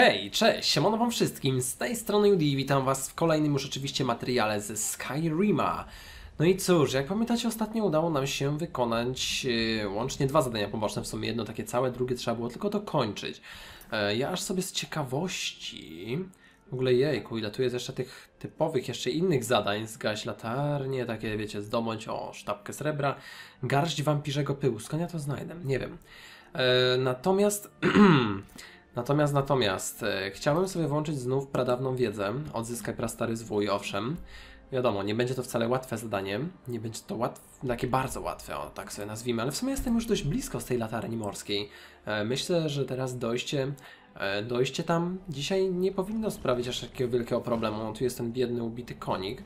Hej, cześć, siemano wam wszystkim, z tej strony Judy witam was w kolejnym już oczywiście materiale ze Skyrima. No i cóż, jak pamiętacie ostatnio udało nam się wykonać yy, łącznie dwa zadania poboczne, w sumie jedno takie całe, drugie trzeba było tylko dokończyć. Yy, ja aż sobie z ciekawości, w ogóle jejku, ile tu jest jeszcze tych typowych, jeszcze innych zadań, zgaś latarnię, takie wiecie, zdobądź, o, sztabkę srebra, garść wampirzego pyłu, skąd ja to znajdę, nie wiem. Yy, natomiast... Natomiast, natomiast, e, chciałbym sobie włączyć znów pradawną wiedzę, odzyskaj prastary zwój, owszem. Wiadomo, nie będzie to wcale łatwe zadanie, nie będzie to łatwe, takie bardzo łatwe, o tak sobie nazwijmy, ale w sumie jestem już dość blisko z tej latarni morskiej. E, myślę, że teraz dojście, e, dojście tam dzisiaj nie powinno sprawić aż takiego wielkiego problemu. Tu jest ten biedny, ubity konik,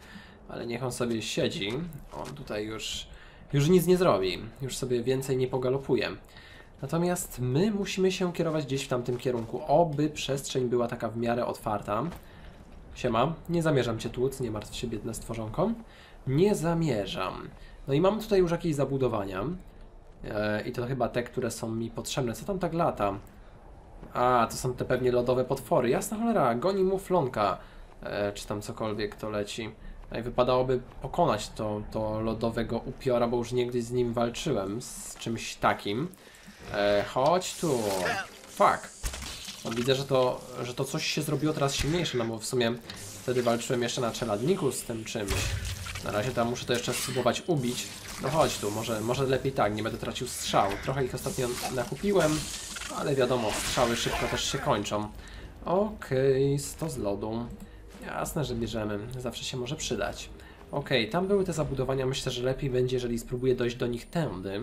ale niech on sobie siedzi. On tutaj już, już nic nie zrobi, już sobie więcej nie pogalopuje. Natomiast my musimy się kierować gdzieś w tamtym kierunku, oby przestrzeń była taka w miarę otwarta. Siema, nie zamierzam Cię tłuc, nie martw się biedne stworzonko. Nie zamierzam. No i mamy tutaj już jakieś zabudowania. E, I to chyba te, które są mi potrzebne. Co tam tak lata? A, to są te pewnie lodowe potwory. Jasna cholera, goni mu flonka. E, czy tam cokolwiek to leci. No i wypadałoby pokonać to, to lodowego upiora, bo już niegdyś z nim walczyłem, z czymś takim. E, chodź tu. Fuck. No, widzę, że to, że to coś się zrobiło teraz silniejsze, no bo w sumie wtedy walczyłem jeszcze na czeladniku z tym czymś. Na razie tam muszę to jeszcze spróbować ubić. No chodź tu, może, może lepiej tak, nie będę tracił strzał. Trochę ich ostatnio nakupiłem, ale wiadomo, strzały szybko też się kończą. Okej, okay, 100 z lodu. Jasne, że bierzemy, zawsze się może przydać. Okej, okay, tam były te zabudowania, myślę, że lepiej będzie, jeżeli spróbuję dojść do nich tędy.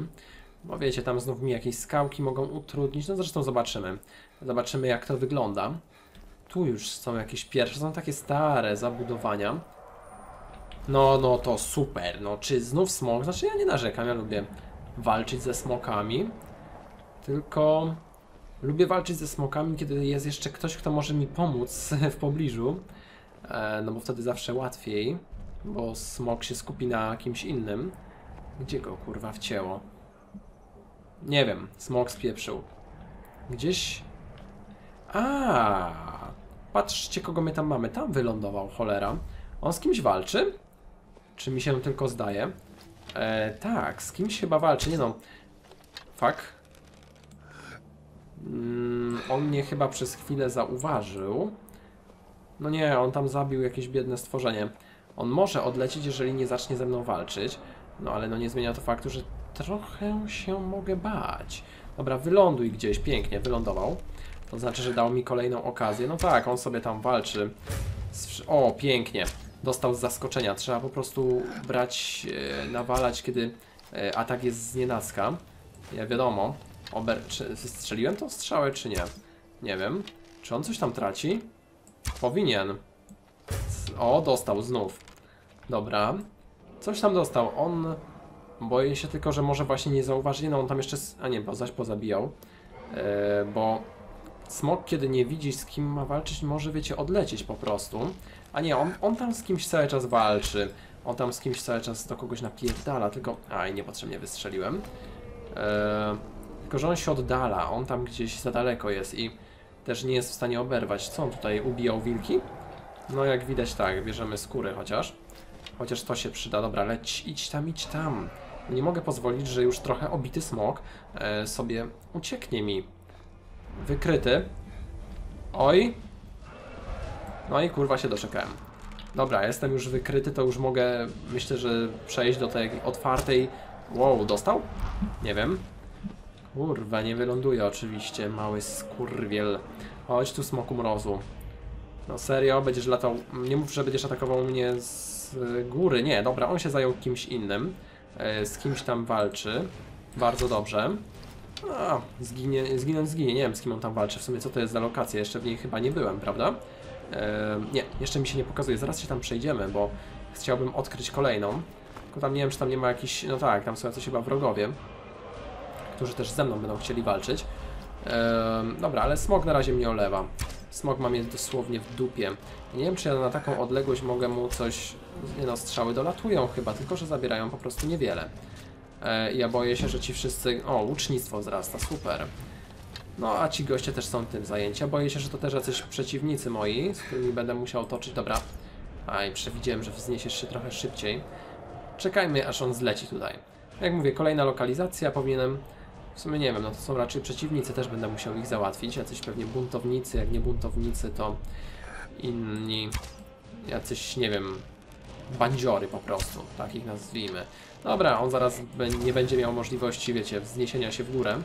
Bo wiecie, tam znów mi jakieś skałki mogą utrudnić. No zresztą zobaczymy. Zobaczymy jak to wygląda. Tu już są jakieś pierwsze, są takie stare zabudowania. No, no to super. No, czy znów smok? Znaczy ja nie narzekam, ja lubię walczyć ze smokami. Tylko lubię walczyć ze smokami, kiedy jest jeszcze ktoś, kto może mi pomóc w pobliżu. E, no bo wtedy zawsze łatwiej, bo smok się skupi na kimś innym. Gdzie go kurwa wcięło? Nie wiem, smok spieprzył. Gdzieś... A, Patrzcie, kogo my tam mamy. Tam wylądował, cholera. On z kimś walczy? Czy mi się tylko zdaje? E, tak, z kimś chyba walczy. Nie no. Fuck. Mm, on mnie chyba przez chwilę zauważył. No nie, on tam zabił jakieś biedne stworzenie. On może odlecieć, jeżeli nie zacznie ze mną walczyć. No ale no nie zmienia to faktu, że trochę się mogę bać. Dobra, wyląduj gdzieś, pięknie, wylądował. To znaczy, że dał mi kolejną okazję. No tak, on sobie tam walczy. O, pięknie. Dostał z zaskoczenia. Trzeba po prostu brać, e, nawalać, kiedy e, atak jest z nienacka. Ja wiadomo. Ober... Czy strzeliłem tą strzałę, czy nie? Nie wiem. Czy on coś tam traci? Powinien. O, dostał znów. Dobra. Coś tam dostał. On Boję się tylko, że może właśnie nie zauważyli, no on tam jeszcze, a nie, bo zaś pozabijał, e, bo smok, kiedy nie widzi z kim ma walczyć, może, wiecie, odlecieć po prostu. A nie, on, on tam z kimś cały czas walczy, on tam z kimś cały czas do kogoś napierdala, tylko, a i niepotrzebnie wystrzeliłem. E, tylko, że on się oddala, on tam gdzieś za daleko jest i też nie jest w stanie oberwać. Co on tutaj, ubijał wilki? No jak widać tak, bierzemy skóry chociaż. Chociaż to się przyda. Dobra, leć, idź tam, idź tam. Nie mogę pozwolić, że już trochę obity smok e, sobie ucieknie mi. Wykryty. Oj. No i kurwa się doczekałem. Dobra, jestem już wykryty, to już mogę, myślę, że przejść do tej otwartej... Wow, dostał? Nie wiem. Kurwa, nie wyląduje oczywiście, mały skurwiel. Chodź tu, smoku mrozu. No serio, będziesz latał... Nie mów, że będziesz atakował mnie z góry. Nie, dobra, on się zajął kimś innym. E, z kimś tam walczy. Bardzo dobrze. A, zginie, zginąć zginie. Nie wiem, z kim on tam walczy. W sumie co to jest za lokacja? Jeszcze w niej chyba nie byłem, prawda? E, nie, jeszcze mi się nie pokazuje. Zaraz się tam przejdziemy, bo chciałbym odkryć kolejną. Tylko tam nie wiem, czy tam nie ma jakiś... No tak, tam są jacyś chyba wrogowie, którzy też ze mną będą chcieli walczyć. E, dobra, ale smog na razie mnie olewa. Smog ma mnie dosłownie w dupie. Nie wiem, czy ja na taką odległość mogę mu coś... Nie no, strzały dolatują chyba, tylko że zabierają po prostu niewiele. E, ja boję się, że ci wszyscy... O, łucznictwo wzrasta, super. No, a ci goście też są tym zajęci. Boję się, że to też jacyś przeciwnicy moi, z którymi będę musiał toczyć. Dobra. Aj, przewidziałem, że wzniesiesz się trochę szybciej. Czekajmy, aż on zleci tutaj. Jak mówię, kolejna lokalizacja, powinienem... W sumie nie wiem, no to są raczej przeciwnicy, też będę musiał ich załatwić. Jacyś pewnie buntownicy, jak nie buntownicy, to inni... Jacyś, nie wiem, bandziory po prostu, tak ich nazwijmy. Dobra, on zaraz nie będzie miał możliwości, wiecie, wzniesienia się w górę,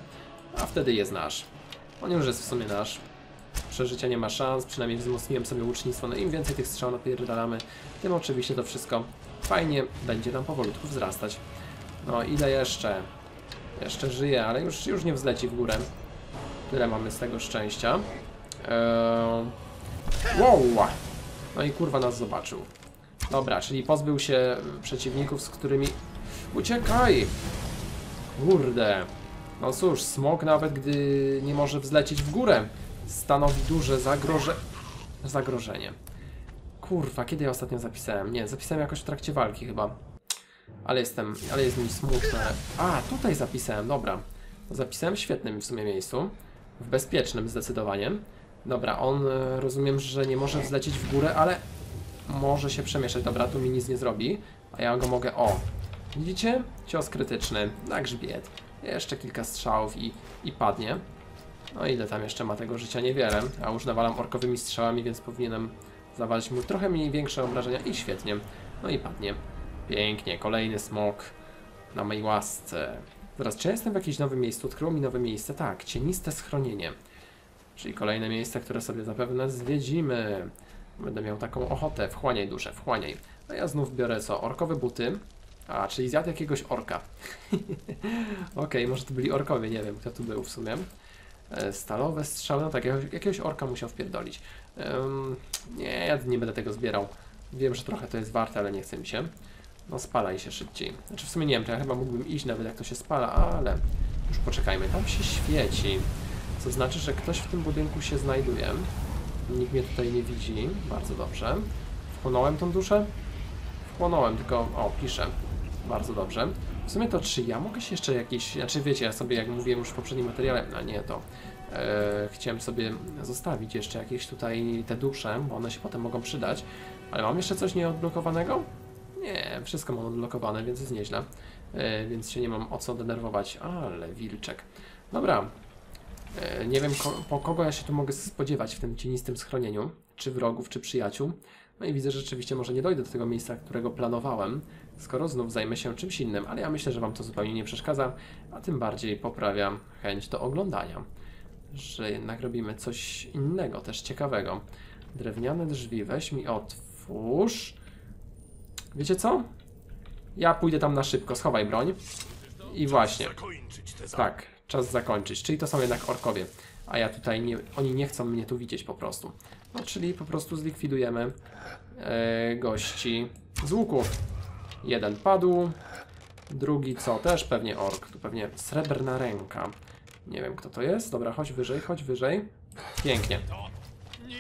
a wtedy jest nasz. On już jest w sumie nasz. Przeżycia nie ma szans, przynajmniej wzmocniłem sobie łucznictwo. No im więcej tych strzał napierdalamy, tym oczywiście to wszystko fajnie będzie nam powolutku wzrastać. No ile jeszcze? Jeszcze żyje, ale już, już nie wzleci w górę. Tyle mamy z tego szczęścia. Eee... Wow! No i kurwa nas zobaczył. Dobra, czyli pozbył się przeciwników, z którymi... Uciekaj! Kurde. No cóż, smok nawet gdy nie może wzlecieć w górę, stanowi duże zagroże... zagrożenie. Kurwa, kiedy ja ostatnio zapisałem? Nie, zapisałem jakoś w trakcie walki chyba. Ale jestem, ale jest mi smutne. A, tutaj zapisałem, dobra. Zapisałem w świetnym w sumie miejscu. W bezpiecznym zdecydowanie. Dobra, on e, rozumiem, że nie może wzlecieć w górę, ale może się przemieszać. Dobra, tu mi nic nie zrobi. A ja go mogę... O! Widzicie? Cios krytyczny. Na grzbiet. Jeszcze kilka strzałów i, i padnie. No ile tam jeszcze ma tego życia? Niewiele. A już nawalam orkowymi strzałami, więc powinienem zawalić mu trochę mniej większe obrażenia i świetnie. No i padnie. Pięknie. Kolejny smok na mojej łasce. Zaraz, czy ja jestem w jakimś nowym miejscu? Odkryło mi nowe miejsce. Tak, cieniste schronienie. Czyli kolejne miejsce, które sobie zapewne zwiedzimy. Będę miał taką ochotę. Wchłaniaj duszę, wchłaniaj. A ja znów biorę co? Orkowe buty. A, czyli zjadł jakiegoś orka. Okej, okay, może to byli orkowie, nie wiem kto tu był w sumie. E, stalowe strzały, no tak, jakiegoś orka musiał wpierdolić. Um, nie, ja nie będę tego zbierał. Wiem, że trochę to jest warte, ale nie chce mi się. No spalaj się szybciej. Znaczy w sumie nie wiem, czy ja chyba mógłbym iść nawet jak to się spala, ale już poczekajmy. Tam się świeci, co znaczy, że ktoś w tym budynku się znajduje. Nikt mnie tutaj nie widzi. Bardzo dobrze. Wchłonąłem tą duszę? Wchłonąłem, tylko... O, piszę. Bardzo dobrze. W sumie to czy ja mogę się jeszcze jakiś... Znaczy wiecie, ja sobie jak mówiłem już w poprzednim materiale, a nie to... E, chciałem sobie zostawić jeszcze jakieś tutaj te dusze, bo one się potem mogą przydać. Ale mam jeszcze coś nieodblokowanego? Nie, wszystko mam odblokowane, więc jest nieźle. E, więc się nie mam o co denerwować. Ale wilczek. Dobra, nie wiem ko po kogo ja się tu mogę spodziewać w tym cienistym schronieniu, czy wrogów, czy przyjaciół. No i widzę, że rzeczywiście może nie dojdę do tego miejsca, którego planowałem, skoro znów zajmę się czymś innym, ale ja myślę, że Wam to zupełnie nie przeszkadza, a tym bardziej poprawia chęć do oglądania, że jednak robimy coś innego, też ciekawego. Drewniane drzwi, weź mi otwórz. Wiecie co? Ja pójdę tam na szybko, schowaj broń. I właśnie. Tak, czas zakończyć. Czyli to są jednak orkowie. A ja tutaj nie, oni nie chcą mnie tu widzieć po prostu. No, czyli po prostu zlikwidujemy e, gości z łuku. Jeden padł. Drugi co? Też pewnie ork. Tu pewnie srebrna ręka. Nie wiem kto to jest. Dobra, chodź wyżej, chodź wyżej. Pięknie.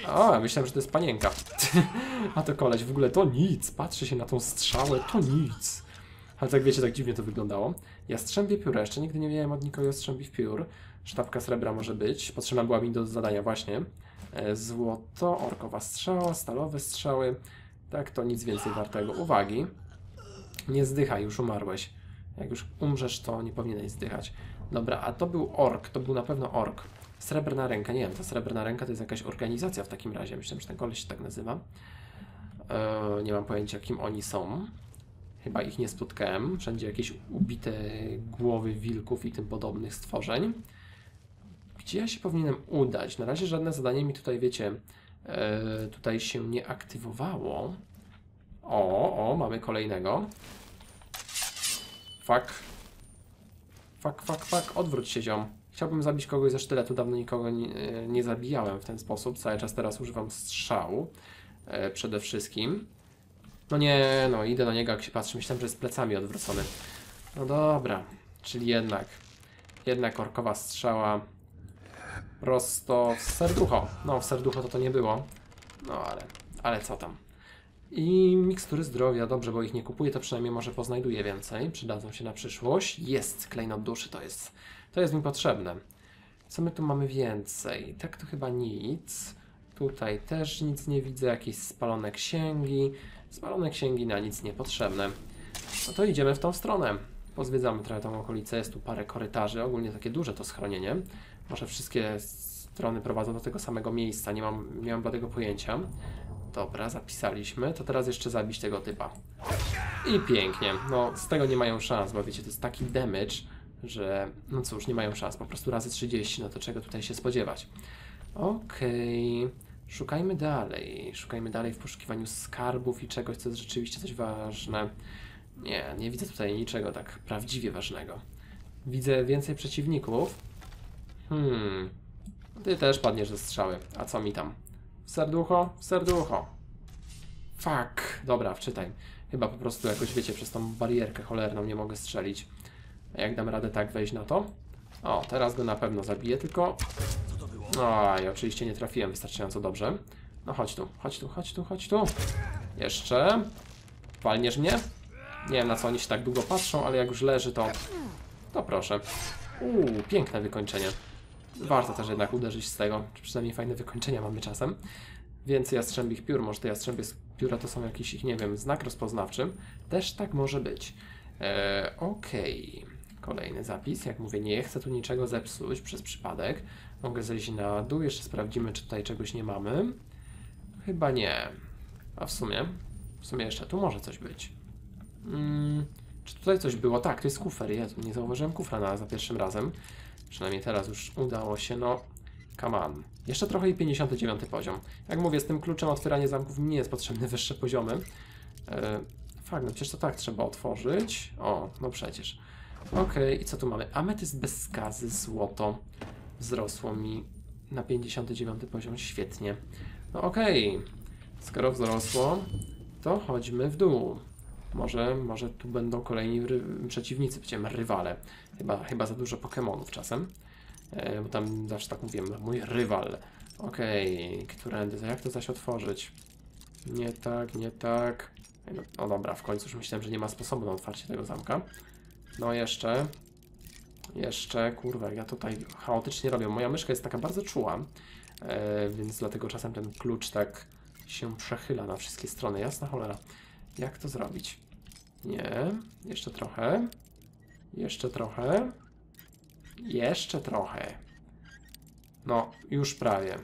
O, myślałem, że to jest panienka. A to koleś, w ogóle to nic. Patrzy się na tą strzałę, to nic. Ale tak wiecie, tak dziwnie to wyglądało. Jastrzębie pióra. Jeszcze nigdy nie miałem od nikogo jastrzębich piór. Sztabka srebra może być. Potrzebna była mi do zadania właśnie. E, złoto, orkowa strzała, stalowe strzały. Tak, to nic więcej wartego. Uwagi. Nie zdychaj, już umarłeś. Jak już umrzesz, to nie powinieneś zdychać. Dobra, a to był ork. To był na pewno ork. Srebrna ręka. Nie wiem, ta srebrna ręka to jest jakaś organizacja w takim razie. Myślę, że ten koleś się tak nazywa. Eee, nie mam pojęcia, kim oni są. Chyba ich nie spotkałem. Wszędzie jakieś ubite głowy wilków i tym podobnych stworzeń. Gdzie ja się powinienem udać? Na razie żadne zadanie mi tutaj, wiecie, e, tutaj się nie aktywowało. O, o, mamy kolejnego. Fuck. Fuck, fuck, fuck. Odwróć się, ziom. Chciałbym zabić kogoś ze sztyletu. Dawno nikogo nie, nie zabijałem w ten sposób. Cały czas teraz używam strzału. E, przede wszystkim. No nie, no idę na niego jak się patrzy. Myślałem, że jest plecami odwrócony. No dobra, czyli jednak. Jednak orkowa strzała prosto w serducho. No, w serducho to to nie było. No ale, ale co tam. I mikstury zdrowia, dobrze, bo ich nie kupuję, to przynajmniej może poznajduję więcej. Przydadzą się na przyszłość. Jest, klejnot duszy, to jest, to jest mi potrzebne. Co my tu mamy więcej? Tak to chyba nic. Tutaj też nic nie widzę. Jakieś spalone księgi. Spalone księgi na nic niepotrzebne. No to idziemy w tą stronę. Pozwiedzamy trochę tą okolicę. Jest tu parę korytarzy. Ogólnie takie duże to schronienie. Może wszystkie strony prowadzą do tego samego miejsca. Nie mam, nie mam bladego pojęcia. Dobra, zapisaliśmy. To teraz jeszcze zabić tego typa. I pięknie. No, z tego nie mają szans, bo wiecie, to jest taki damage, że no cóż, nie mają szans. Po prostu razy 30, no to czego tutaj się spodziewać. Okej. Szukajmy dalej. Szukajmy dalej w poszukiwaniu skarbów i czegoś, co jest rzeczywiście coś ważne. Nie, nie widzę tutaj niczego tak prawdziwie ważnego. Widzę więcej przeciwników. Hmm. Ty też padniesz ze strzały. A co mi tam? W serducho? W serducho. Fuck. Dobra, wczytaj. Chyba po prostu jakoś, wiecie, przez tą barierkę cholerną nie mogę strzelić. A jak dam radę tak wejść na to? O, teraz go na pewno zabiję, tylko... No i oczywiście nie trafiłem wystarczająco dobrze. No chodź tu, chodź tu, chodź tu, chodź tu. Jeszcze. Walniesz mnie? Nie wiem na co oni się tak długo patrzą, ale jak już leży to... To proszę. Uuu, piękne wykończenie. Warto też jednak uderzyć z tego, przynajmniej fajne wykończenia mamy czasem. Więcej jastrzębich piór, może te jastrzębie pióra to są jakiś ich, nie wiem, znak rozpoznawczy. Też tak może być. Eee, Okej. Kolejny zapis. Jak mówię, nie chcę tu niczego zepsuć przez przypadek. Mogę zejść na dół, jeszcze sprawdzimy, czy tutaj czegoś nie mamy. Chyba nie. A w sumie? W sumie jeszcze tu może coś być. Mm, czy tutaj coś było? Tak, to jest kufer. Jezu, nie zauważyłem kufra na, za pierwszym razem. Przynajmniej teraz już udało się, no... Come on. Jeszcze trochę i 59 poziom. Jak mówię, z tym kluczem otwieranie zamków nie jest potrzebny wyższe poziomy. E, fakt, no przecież to tak trzeba otworzyć. O, no przecież. Okej, i co tu mamy? Ametyst bez skazy, złoto. Wzrosło mi na 59 poziom, świetnie. No okej, skoro wzrosło, to chodźmy w dół. Może, może tu będą kolejni przeciwnicy, będziemy rywale. Chyba, chyba za dużo Pokemonów czasem. E, bo tam zawsze tak mówiłem, mój rywal. Okej, którędy, jak to zaś otworzyć? Nie tak, nie tak. No, o dobra, w końcu już myślałem, że nie ma sposobu na otwarcie tego zamka. No jeszcze. Jeszcze, kurwa, ja tutaj chaotycznie robię. Moja myszka jest taka bardzo czuła, e, więc dlatego czasem ten klucz tak się przechyla na wszystkie strony. Jasna cholera. Jak to zrobić? Nie. Jeszcze trochę. Jeszcze trochę. Jeszcze trochę. No, już prawie.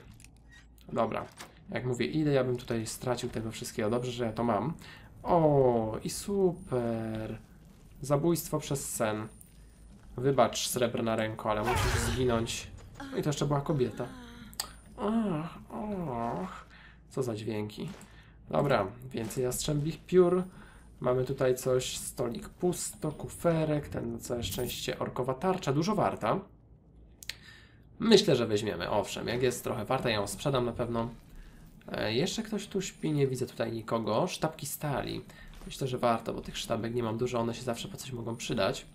Dobra. Jak mówię, ile ja bym tutaj stracił tego wszystkiego? Dobrze, że ja to mam. O, i super. Zabójstwo przez sen. Wybacz, srebrna ręko, ale musisz zginąć. No i to jeszcze była kobieta. Ach, och. Co za dźwięki. Dobra, więcej jastrzębich piór. Mamy tutaj coś, stolik pusto, kuferek, ten całe szczęście orkowa tarcza, dużo warta. Myślę, że weźmiemy, owszem, jak jest trochę warta, ja ją sprzedam na pewno. E, jeszcze ktoś tu śpi, nie widzę tutaj nikogo. Sztabki stali. Myślę, że warto, bo tych sztabek nie mam dużo, one się zawsze po coś mogą przydać.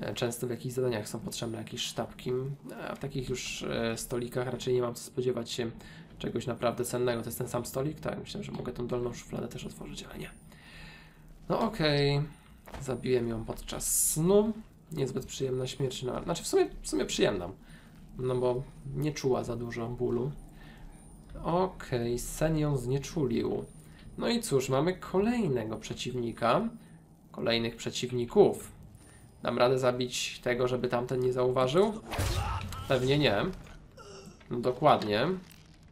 E, Często w jakichś zadaniach są potrzebne jakieś sztabki, a w takich już e, stolikach raczej nie mam co spodziewać się czegoś naprawdę cennego. To jest ten sam stolik? Tak, myślę, że mogę tą dolną szufladę też otworzyć, ale nie. No okej, zabiłem ją podczas snu. Niezbyt przyjemna śmierć, no, znaczy w sumie, w sumie przyjemna, no bo nie czuła za dużo bólu. Okej, sen ją znieczulił. No i cóż, mamy kolejnego przeciwnika. Kolejnych przeciwników. Dam radę zabić tego, żeby tamten nie zauważył? Pewnie nie. No dokładnie.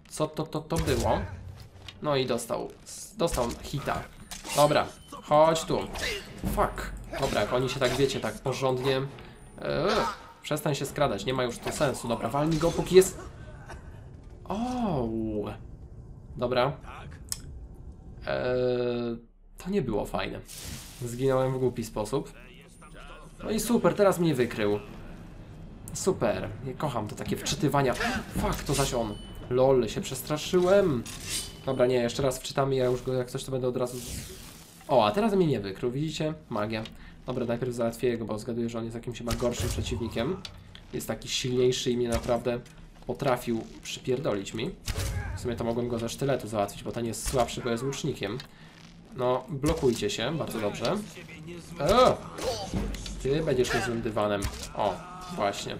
Co to, to, to było? No i dostał, dostał hita. Dobra, chodź tu. Fuck. Dobra, jak oni się tak wiecie, tak porządnie... Eee, przestań się skradać, nie ma już to sensu. Dobra, walnij go, póki jest... O. Dobra. Eee, to nie było fajne. Zginąłem w głupi sposób. No i super, teraz mnie wykrył. Super, nie kocham te takie wczytywania. Fuck, to zaś on. Lol, się przestraszyłem. Dobra, nie, jeszcze raz wczytamy, ja już go jak coś to będę od razu... O, a teraz mnie nie wykrył, widzicie? Magia. Dobra, najpierw załatwię jego, bo zgaduję, że on jest jakimś chyba gorszym przeciwnikiem. Jest taki silniejszy i mnie naprawdę potrafił przypierdolić mi. W sumie to mogłem go ze sztyletu załatwić, bo ten jest słabszy, bo jest łucznikiem. No, blokujcie się, bardzo dobrze. O! Ty będziesz niezłym dywanem. O, właśnie.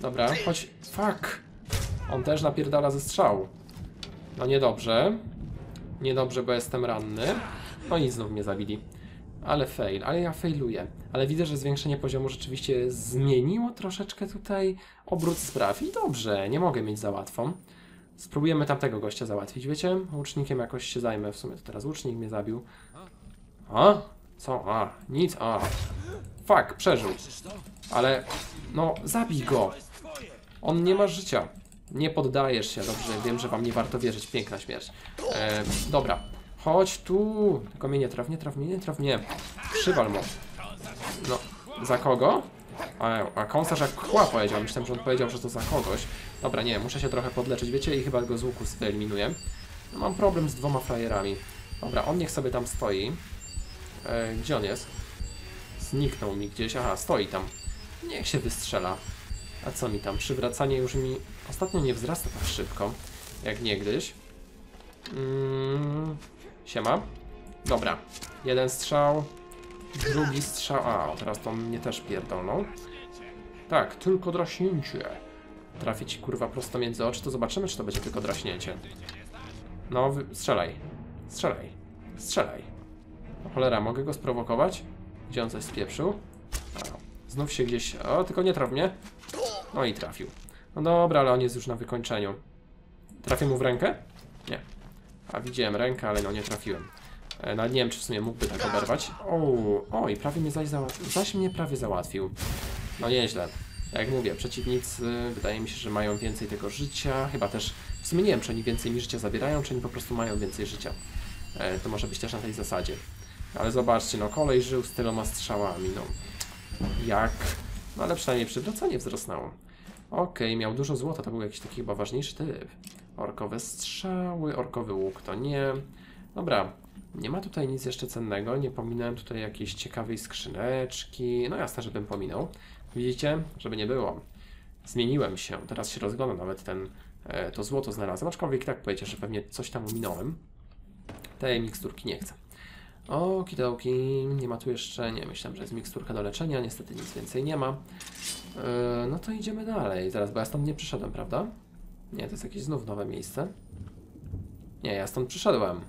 Dobra, chodź. Fuck! On też napierdala ze strzału. No niedobrze. Niedobrze, bo jestem ranny. No i znów mnie zabili. Ale fail, ale ja failuję. Ale widzę, że zwiększenie poziomu rzeczywiście zmieniło troszeczkę tutaj obrót spraw. I dobrze, nie mogę mieć za łatwo. Spróbujemy tamtego gościa załatwić, wiecie? Łucznikiem jakoś się zajmę. W sumie to teraz łucznik mnie zabił. A? Co? A, nic. A. Fuck, przeżył. Ale, no, zabij go. On nie ma życia. Nie poddajesz się, dobrze, wiem, że wam nie warto wierzyć. Piękna śmierć. E, dobra, chodź tu. Tylko mnie nie traf, nie traf, mnie nie traf, nie. Przywal mu. No, za kogo? A, a kąsarz jak kła powiedział, myślałem, że on powiedział, że to za kogoś. Dobra, nie, muszę się trochę podleczyć, wiecie, i chyba go z łuku wyeliminuję. No, mam problem z dwoma frajerami. Dobra, on niech sobie tam stoi. E, gdzie on jest? Zniknął mi gdzieś, aha, stoi tam. Niech się wystrzela. A co mi tam? Przywracanie już mi ostatnio nie wzrasta tak szybko, jak niegdyś. Mm, siema. Dobra. Jeden strzał. Drugi strzał. A, teraz to mnie też pierdolną. Tak, tylko draśnięcie. Trafię ci kurwa prosto między oczy, to zobaczymy, czy to będzie tylko draśnięcie. No, strzelaj. Strzelaj. Strzelaj. O cholera, mogę go sprowokować? Gdzie on coś spieprzył? Znów się gdzieś... O, tylko nie traf mnie. No i trafił. No dobra, ale on jest już na wykończeniu. Trafię mu w rękę? Nie. A widziałem rękę, ale no nie trafiłem. E, Nawet nie wiem, czy w sumie mógłby tak oberwać. O, oj, prawie mnie zaś załatwił. Zaś mnie prawie załatwił. No nieźle. Jak mówię, przeciwnicy wydaje mi się, że mają więcej tego życia. Chyba też, w sumie nie wiem, czy oni więcej mi życia zabierają, czy oni po prostu mają więcej życia. E, to może być też na tej zasadzie. Ale zobaczcie, no kolej żył z tyloma strzałami, no. Jak? No ale przynajmniej przywracanie wzrosnęło. Okej, miał dużo złota, to był jakiś taki chyba ważniejszy typ. Orkowe strzały, orkowy łuk to nie. Dobra, nie ma tutaj nic jeszcze cennego, nie pominąłem tutaj jakiejś ciekawej skrzyneczki. No jasne, żebym pominął. Widzicie? Żeby nie było. Zmieniłem się, teraz się rozglądam, nawet ten, e, to złoto znalazłem, aczkolwiek tak powiecie, że pewnie coś tam ominąłem. Tej miksturki nie chcę. Okidoki, nie ma tu jeszcze, nie, myślałem, że jest miksturka do leczenia, niestety nic więcej nie ma. Yy, no to idziemy dalej, zaraz, bo ja stąd nie przyszedłem, prawda? Nie, to jest jakieś znów nowe miejsce. Nie, ja stąd przyszedłem.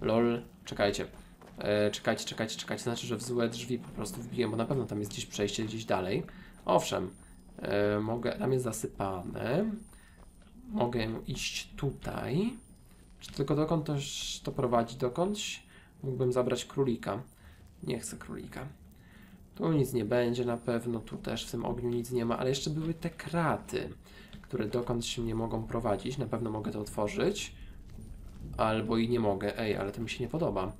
Lol, czekajcie. Yy, czekajcie, czekajcie, czekajcie, znaczy, że w złe drzwi po prostu wbiłem, bo na pewno tam jest gdzieś przejście, gdzieś dalej. Owszem, yy, mogę, tam jest zasypane. Mogę iść tutaj. Czy tylko dokąd to, to prowadzi? Dokądś? Mógłbym zabrać królika. Nie chcę królika. Tu nic nie będzie na pewno, tu też w tym ogniu nic nie ma, ale jeszcze były te kraty, które dokąd się nie mogą prowadzić. Na pewno mogę to otworzyć. Albo i nie mogę. Ej, ale to mi się nie podoba.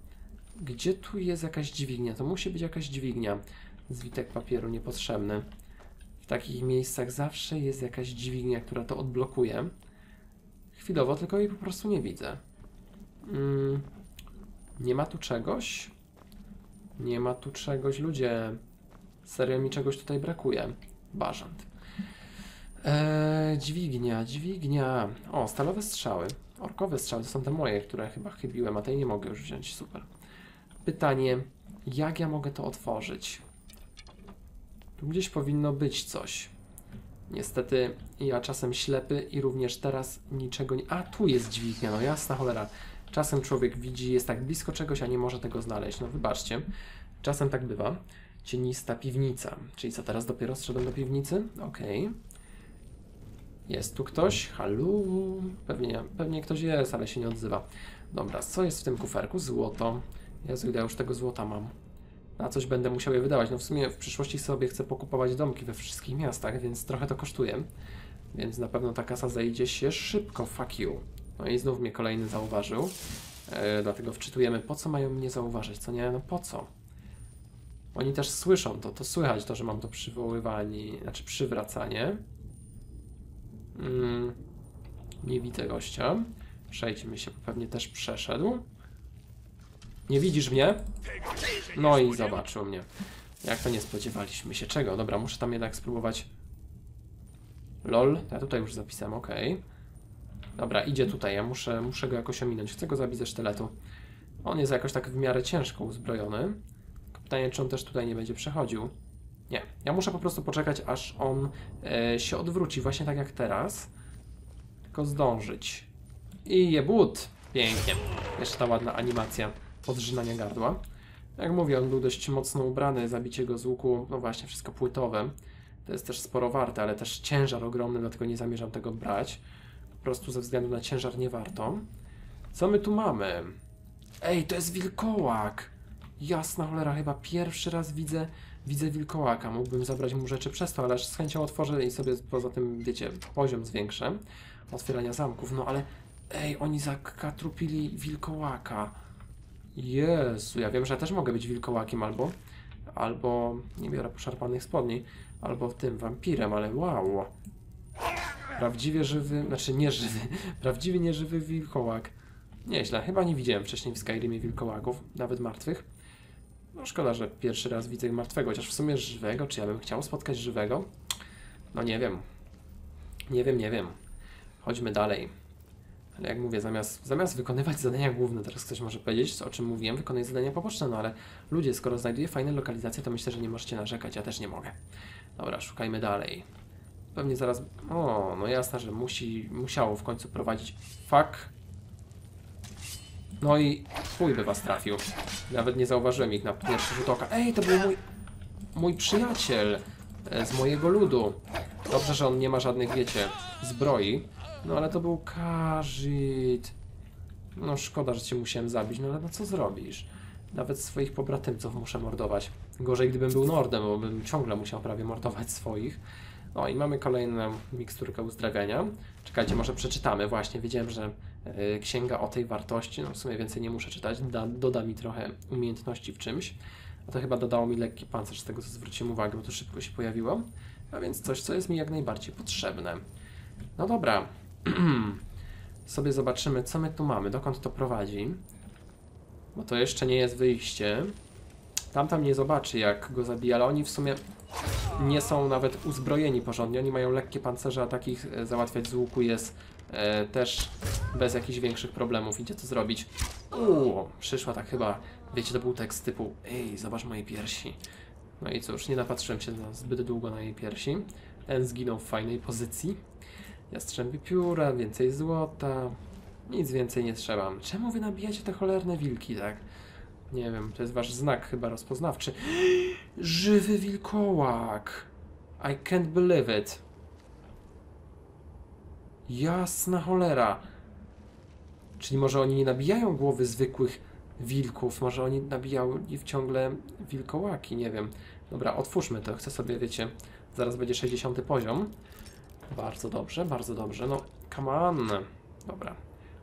Gdzie tu jest jakaś dźwignia? To musi być jakaś dźwignia. Zwitek papieru niepotrzebny. W takich miejscach zawsze jest jakaś dźwignia, która to odblokuje. Chwilowo tylko jej po prostu nie widzę. Mm. Nie ma tu czegoś? Nie ma tu czegoś, ludzie. Serio mi czegoś tutaj brakuje. Bażant. Eee, dźwignia, dźwignia. O, stalowe strzały. Orkowe strzały to są te moje, które chyba chybiłem, a tej nie mogę już wziąć. Super. Pytanie, jak ja mogę to otworzyć? Tu gdzieś powinno być coś. Niestety ja czasem ślepy i również teraz niczego nie... A, tu jest dźwignia, no jasna cholera. Czasem człowiek widzi, jest tak blisko czegoś, a nie może tego znaleźć. No wybaczcie, czasem tak bywa. Cienista piwnica. Czyli co, teraz dopiero zszedłem do piwnicy? Okej. Okay. Jest tu ktoś? Halo? Pewnie, pewnie ktoś jest, ale się nie odzywa. Dobra, co jest w tym kuferku? Złoto. Jezu, ja już tego złota mam. Na coś będę musiał je wydawać. No w sumie w przyszłości sobie chcę pokupować domki we wszystkich miastach, więc trochę to kosztuje. Więc na pewno ta kasa zejdzie się szybko. Fuck you. No i znów mnie kolejny zauważył. E, dlatego wczytujemy, po co mają mnie zauważyć, co nie? No po co? Oni też słyszą to, to słychać to, że mam to przywoływanie, znaczy przywracanie. Mm, nie widzę gościa. Przejdźmy się, pewnie też przeszedł. Nie widzisz mnie? No i zobaczył mnie. Jak to nie spodziewaliśmy się. Czego? Dobra, muszę tam jednak spróbować. LOL, ja tutaj już zapisałem, ok. Dobra, idzie tutaj, ja muszę, muszę go jakoś ominąć. Chcę go zabić ze sztyletu. On jest jakoś tak w miarę ciężko uzbrojony. Pytanie, czy on też tutaj nie będzie przechodził. Nie, ja muszę po prostu poczekać, aż on e, się odwróci, właśnie tak jak teraz. Tylko zdążyć. I jebut! Pięknie. Jeszcze ta ładna animacja podrzynania gardła. Jak mówię, on był dość mocno ubrany, zabicie go z łuku, no właśnie, wszystko płytowe. To jest też sporo warte, ale też ciężar ogromny, dlatego nie zamierzam tego brać. Po prostu ze względu na ciężar nie warto. Co my tu mamy? Ej, to jest wilkołak! Jasna cholera, chyba pierwszy raz widzę, widzę wilkołaka. Mógłbym zabrać mu rzeczy przez to, ale z chęcią otworzę i sobie poza tym, wiecie, poziom zwiększę. Otwierania zamków, no ale ej, oni zakatrupili wilkołaka. Jezu, ja wiem, że ja też mogę być wilkołakiem albo, albo, nie biorę poszarpanych spodni, albo tym wampirem, ale wow. Prawdziwie żywy, znaczy nie żywy, prawdziwie nieżywy wilkołak. Nieźle, chyba nie widziałem wcześniej w Skyrimie wilkołaków, nawet martwych. No szkoda, że pierwszy raz widzę martwego, chociaż w sumie żywego, czy ja bym chciał spotkać żywego? No nie wiem. Nie wiem, nie wiem. Chodźmy dalej. Ale jak mówię, zamiast, zamiast wykonywać zadania główne, teraz ktoś może powiedzieć, o czym mówiłem, wykonuję zadania poboczne, no ale ludzie, skoro znajduję fajne lokalizacje, to myślę, że nie możecie narzekać, ja też nie mogę. Dobra, szukajmy dalej. Pewnie zaraz... O, no jasne, że musi, musiało w końcu prowadzić... Fuck. No i chuj by was trafił. Nawet nie zauważyłem ich na pierwszy rzut oka. Ej, to był mój... Mój przyjaciel e, z mojego ludu. Dobrze, że on nie ma żadnych, wiecie, zbroi. No ale to był Kazit. No szkoda, że cię musiałem zabić, no ale no co zrobisz? Nawet swoich pobratymców muszę mordować. Gorzej gdybym był Nordem, bo bym ciągle musiał prawie mordować swoich. No i mamy kolejną miksturkę uzdrawiania. Czekajcie, może przeczytamy. Właśnie, wiedziałem, że y, księga o tej wartości, no w sumie więcej nie muszę czytać, da, doda mi trochę umiejętności w czymś. A to chyba dodało mi lekki pancerz, z tego co zwróciłem uwagę, bo to szybko się pojawiło. A więc coś, co jest mi jak najbardziej potrzebne. No dobra. Sobie zobaczymy, co my tu mamy, dokąd to prowadzi. Bo to jeszcze nie jest wyjście. Tamtam nie zobaczy, jak go zabija, ale oni w sumie nie są nawet uzbrojeni porządnie. Oni mają lekkie pancerze, a takich e, załatwiać z łuku jest e, też bez jakichś większych problemów. Idzie to zrobić. Uuu, przyszła tak chyba, wiecie, to był tekst typu Ej, zobacz moje piersi. No i cóż, nie napatrzyłem się na zbyt długo na jej piersi. Ten zginął w fajnej pozycji. Jastrzębie pióra, więcej złota. Nic więcej nie trzeba. Czemu wy nabijacie te cholerne wilki, tak? Nie wiem, to jest wasz znak chyba rozpoznawczy. Żywy wilkołak! I can't believe it. Jasna cholera. Czyli może oni nie nabijają głowy zwykłych wilków, może oni nabijali ciągle wilkołaki, nie wiem. Dobra, otwórzmy to, chcę sobie, wiecie, zaraz będzie 60 poziom. Bardzo dobrze, bardzo dobrze, no come on. Dobra,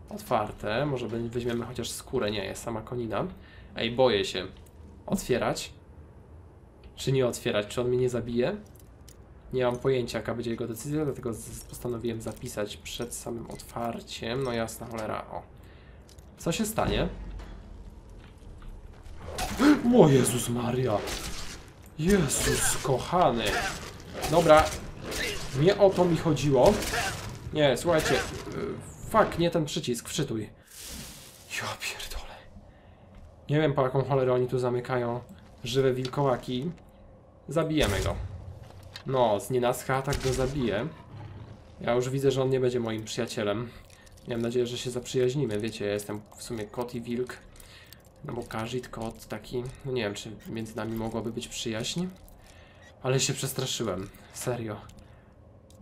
otwarte, może weźmiemy chociaż skórę, nie, jest sama konina. Ej, boję się. Otwierać? Czy nie otwierać? Czy on mnie nie zabije? Nie mam pojęcia, jaka będzie jego decyzja, dlatego postanowiłem zapisać przed samym otwarciem. No jasna cholera, o. Co się stanie? O Jezus Maria! Jezus kochany! Dobra, nie o to mi chodziło. Nie, słuchajcie. y, Fuck, nie ten przycisk, wczytuj. Pierdolę. Nie wiem po jaką cholerę oni tu zamykają żywe wilkołaki. Zabijemy go. No, z nienacka tak go zabiję. Ja już widzę, że on nie będzie moim przyjacielem. Miałem nadzieję, że się zaprzyjaźnimy. Wiecie, ja jestem w sumie kot i wilk. No bo Kazit, kot taki. No nie wiem, czy między nami mogłaby być przyjaźń. Ale się przestraszyłem. Serio.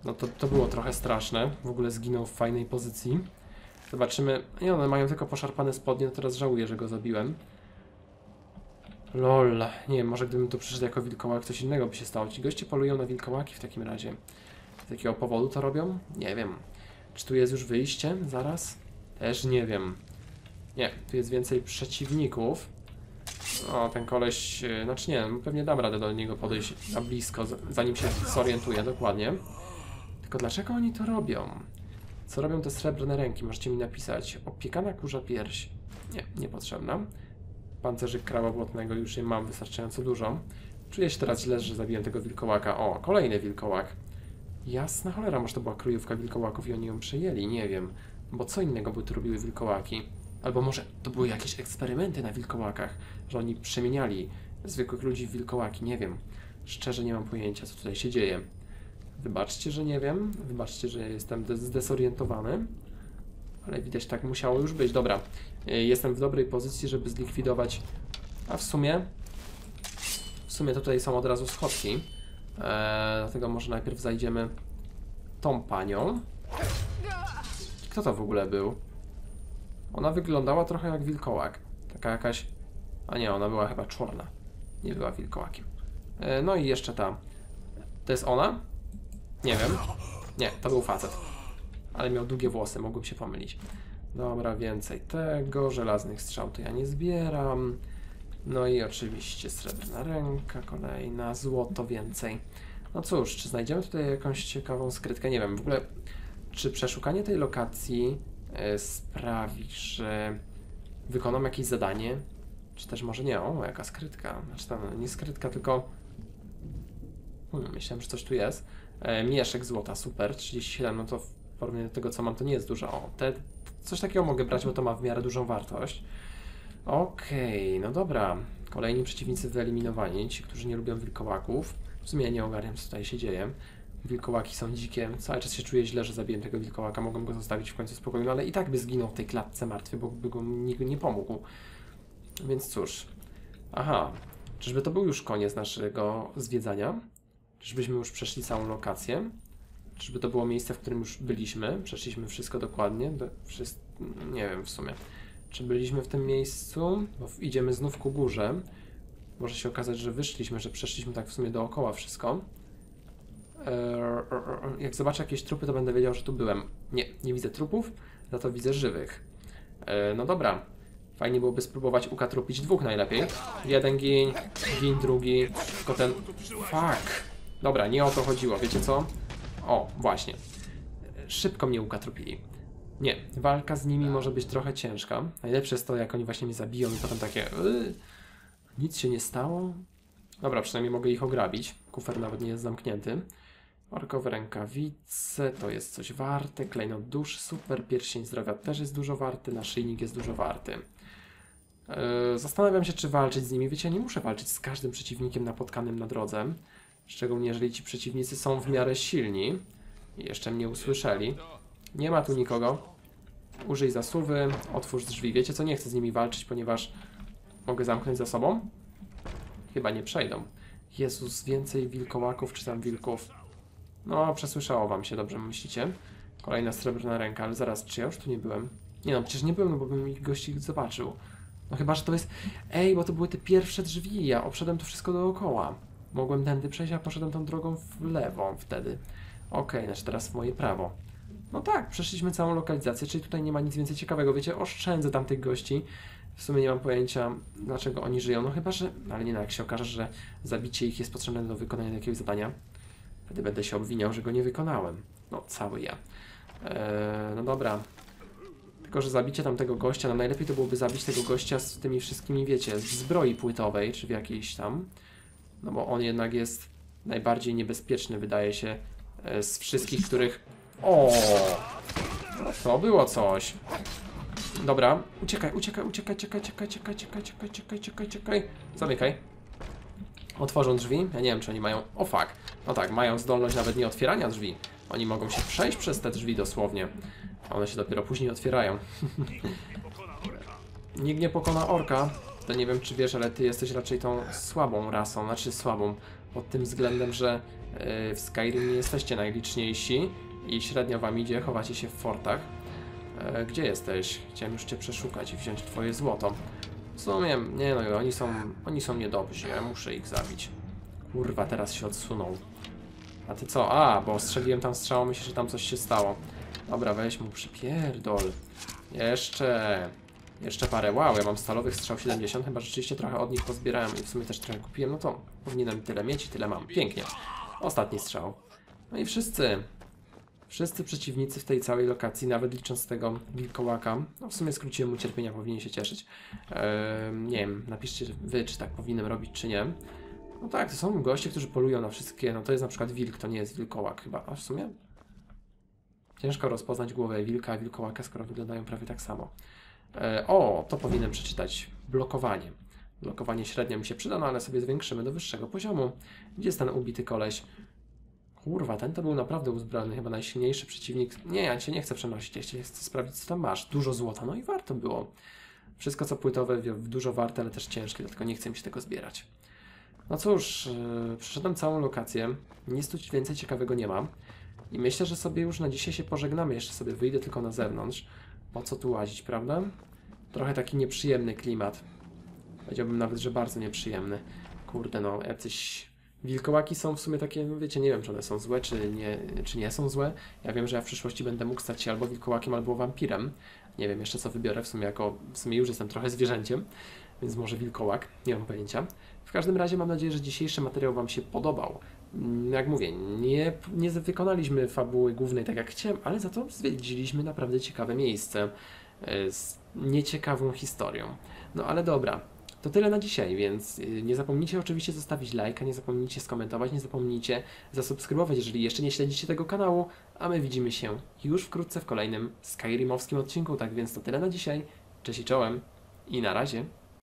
No to, to było trochę straszne. W ogóle zginął w fajnej pozycji. Zobaczymy. Nie, one mają tylko poszarpane spodnie, no teraz żałuję, że go zabiłem. Lol. Nie wiem, może gdybym tu przyszedł jako wilkołak, coś innego by się stało. Ci goście polują na wilkołaki w takim razie. Z jakiego powodu to robią? Nie wiem. Czy tu jest już wyjście? Zaraz? Też nie wiem. Nie, tu jest więcej przeciwników. O, ten koleś, yy, znaczy nie, pewnie dam radę do niego podejść na blisko, zanim się zorientuję dokładnie. Tylko dlaczego oni to robią? Co robią te srebrne ręki? Możecie mi napisać. Opiekana kurza pierś. Nie, niepotrzebna. Pancerzyk krawa już je mam wystarczająco dużo. Czuję się teraz źle, że zabiłem tego wilkołaka. O, kolejny wilkołak. Jasna cholera, może to była kryjówka wilkołaków i oni ją przejęli, nie wiem. Bo co innego by tu robiły wilkołaki? Albo może to były jakieś eksperymenty na wilkołakach, że oni przemieniali zwykłych ludzi w wilkołaki, nie wiem. Szczerze nie mam pojęcia, co tutaj się dzieje. Wybaczcie, że nie wiem. Wybaczcie, że jestem des- zdesorientowany. Ale widać, tak musiało już być. Dobra, jestem w dobrej pozycji, żeby zlikwidować. A w sumie. W sumie tutaj są od razu schodki. Eee, dlatego może najpierw zajdziemy tą panią. Kto to w ogóle był? Ona wyglądała trochę jak wilkołak. Taka jakaś. A nie, ona była chyba czarna. Nie była wilkołakiem. E, no i jeszcze ta. To jest ona? Nie wiem. Nie, to był facet. Ale miał długie włosy, mogłem się pomylić. Dobra, więcej tego. Żelaznych strzał to ja nie zbieram. No i oczywiście srebrna ręka, kolejna, złoto więcej. No cóż, czy znajdziemy tutaj jakąś ciekawą skrytkę? Nie wiem, w ogóle czy przeszukanie tej lokacji e, sprawi, że wykonam jakieś zadanie? Czy też może nie? O, jaka skrytka. Znaczy tam nie skrytka, tylko... Hmm, myślałem, że coś tu jest. E, mieszek złota, super, 37, no to w porównaniu do tego, co mam, to nie jest dużo. O, te, coś takiego mogę brać, bo to ma w miarę dużą wartość. Okej, no dobra. Kolejni przeciwnicy wyeliminowani, ci, którzy nie lubią wilkołaków. W sumie nie ogarniam, co tutaj się dzieje. Wilkołaki są dzikie. Cały czas się czuję źle, że zabiłem tego wilkołaka. Mogłem go zostawić w końcu spokoju, no ale i tak by zginął w tej klatce martwy, bo by go nikt nie pomógł. Więc cóż. Aha. Czyżby to był już koniec naszego zwiedzania? Czyżbyśmy już przeszli całą lokację? Czyżby to było miejsce, w którym już byliśmy? Przeszliśmy wszystko dokładnie? Do, wszyst... Nie wiem w sumie. Czy byliśmy w tym miejscu? Bo idziemy znów ku górze. Może się okazać, że wyszliśmy, że przeszliśmy tak w sumie dookoła wszystko. Eee, jak zobaczę jakieś trupy, to będę wiedział, że tu byłem. Nie, nie widzę trupów, za to widzę żywych. Eee, no dobra. Fajnie byłoby spróbować ukatrupić dwóch najlepiej. Jeden gin, gin drugi, tylko ten... Fuck! Dobra, nie o to chodziło, wiecie co? O, właśnie. Szybko mnie ukatrupili. Nie, walka z nimi może być trochę ciężka. Najlepsze jest to, jak oni właśnie mnie zabiją i potem takie... Yy, nic się nie stało. Dobra, przynajmniej mogę ich ograbić. Kufer nawet nie jest zamknięty. Orkowe rękawice, to jest coś warte. Klejnot dusz, super. Pierścień zdrowia też jest dużo warty. Naszyjnik jest dużo warty. Yy, zastanawiam się, czy walczyć z nimi. Wiecie, ja nie muszę walczyć z każdym przeciwnikiem napotkanym na drodze. Szczególnie, jeżeli ci przeciwnicy są w miarę silni. Jeszcze mnie usłyszeli. Nie ma tu nikogo. Użyj zasuwy, otwórz drzwi. Wiecie co, nie chcę z nimi walczyć, ponieważ mogę zamknąć za sobą. Chyba nie przejdą. Jezus, więcej wilkołaków czy tam wilków. No, przesłyszało wam się, dobrze myślicie? Kolejna srebrna ręka, ale zaraz, czy ja już tu nie byłem? Nie no, przecież nie byłem, no bo bym ich gości zobaczył. No chyba, że to jest... Ej, bo to były te pierwsze drzwi, ja obszedłem to wszystko dookoła. Mogłem tędy przejść, a poszedłem tą drogą w lewo wtedy. Okej, znaczy teraz w moje prawo. No tak, przeszliśmy całą lokalizację, czyli tutaj nie ma nic więcej ciekawego. Wiecie, oszczędzę tamtych gości. W sumie nie mam pojęcia, dlaczego oni żyją. No chyba, że. Ale nie no, jak się okaże, że zabicie ich jest potrzebne do wykonania jakiegoś zadania, wtedy będę się obwiniał, że go nie wykonałem. No, cały ja. Eee, no dobra. Tylko, że zabicie tamtego gościa, no najlepiej to byłoby zabić tego gościa z tymi wszystkimi, wiecie, z zbroi płytowej, czy w jakiejś tam. No bo on jednak jest najbardziej niebezpieczny, wydaje się, e, z wszystkich, których. O! No to było coś. Dobra, uciekaj, uciekaj, uciekaj, uciekaj, uciekaj, uciekaj, uciekaj, uciekaj, uciekaj, uciekaj, uciekaj. Zamykaj. Otworzą drzwi. Ja nie wiem, czy oni mają. O fuck. No tak, mają zdolność nawet nie otwierania drzwi. Oni mogą się przejść przez te drzwi dosłownie. A one się dopiero później otwierają. Nikt nie pokona orka. To nie wiem, czy wiesz, ale ty jesteś raczej tą słabą rasą. Znaczy słabą. Pod tym względem, że yy, w Skyrim nie jesteście najliczniejsi i średnio wam idzie, chowacie się w fortach. E, gdzie jesteś? Chciałem już cię przeszukać i wziąć twoje złoto. W sumie, nie no, oni są, oni są niedobrzy, ja muszę ich zabić. Kurwa, teraz się odsunął. A ty co? A, bo strzeliłem tam strzałą, myślę, że tam coś się stało. Dobra, weź mu przypierdol. Jeszcze. Jeszcze parę. Wow, ja mam stalowych strzał 70, chyba rzeczywiście trochę od nich pozbierałem i w sumie też trochę kupiłem. No to powinienem tyle mieć i tyle mam. Pięknie. Ostatni strzał. No i wszyscy. Wszyscy przeciwnicy w tej całej lokacji, nawet licząc tego wilkołaka, no w sumie skróciłem mu cierpienia, powinien się cieszyć. Eee, nie wiem, napiszcie wy, czy tak powinienem robić, czy nie. No tak, to są goście, którzy polują na wszystkie, no to jest na przykład wilk, to nie jest wilkołak chyba, a w sumie ciężko rozpoznać głowę wilka, a wilkołaka, skoro wyglądają prawie tak samo. E, o, to powinienem przeczytać. Blokowanie. Blokowanie średnio mi się przyda, no ale sobie zwiększymy do wyższego poziomu. Gdzie jest ten ubity koleś? Kurwa, ten to był naprawdę uzbrojony, chyba najsilniejszy przeciwnik. Nie, ja cię nie chcę przenosić, ja chcę sprawdzić, co tam masz. Dużo złota, no i warto było. Wszystko co płytowe, dużo warte, ale też ciężkie, dlatego nie chcę mi się tego zbierać. No cóż, yy, przeszedłem całą lokację. Nic tu więcej ciekawego nie ma. I myślę, że sobie już na dzisiaj się pożegnamy. Jeszcze sobie wyjdę tylko na zewnątrz. Po co tu łazić, prawda? Trochę taki nieprzyjemny klimat. Powiedziałbym nawet, że bardzo nieprzyjemny. Kurde, no, jacyś wilkołaki są w sumie takie, no wiecie, nie wiem, czy one są złe, czy nie, czy nie są złe. Ja wiem, że ja w przyszłości będę mógł stać się albo wilkołakiem, albo wampirem. Nie wiem jeszcze, co wybiorę w sumie, jako w sumie już jestem trochę zwierzęciem, więc może wilkołak, nie mam pojęcia. W każdym razie mam nadzieję, że dzisiejszy materiał Wam się podobał. Mm, Jak mówię, nie, nie wykonaliśmy fabuły głównej tak jak chciałem, ale za to zwiedziliśmy naprawdę ciekawe miejsce e, z nieciekawą historią. No ale dobra, to tyle na dzisiaj, więc y, nie zapomnijcie oczywiście zostawić lajka, nie zapomnijcie skomentować, nie zapomnijcie zasubskrybować, jeżeli jeszcze nie śledzicie tego kanału, a my widzimy się już wkrótce w kolejnym Skyrimowskim odcinku, tak więc to tyle na dzisiaj. Cześć i czołem i na razie.